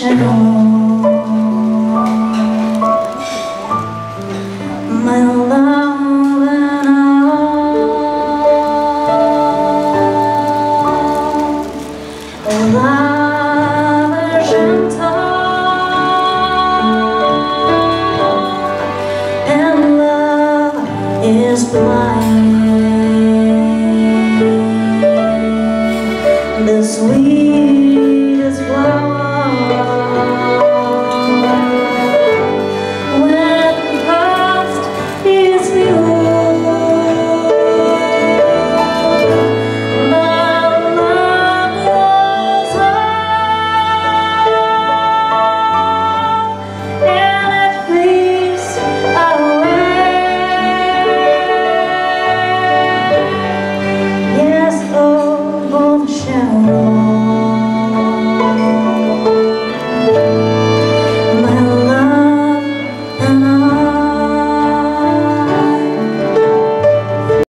My love and Love is gentle and love is blind. The flower